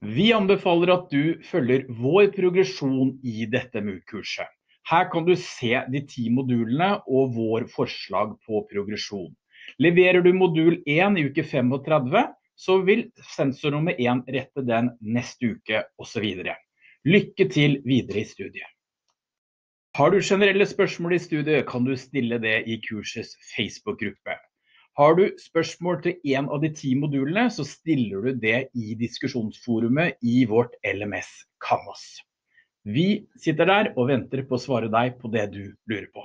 Vi anbefaler at du følger vår progresjon i dette MOOC-kurset. Her kan du se de ti modulene og vår forslag på progresjon. Leverer du modul 1 i uke 35, så vil sensor nummer 1 rette den neste uke, videre. Lykke til videre i studiet! Har du generelle spørsmål i studiet, kan du stille det i kursets Facebook-gruppe. Har du spørsmål til en av de ti modulene, så stiller du det i diskusjonsforumet i vårt LMS Canvas. Vi sitter der og venter på å svare deg på det du lurer på.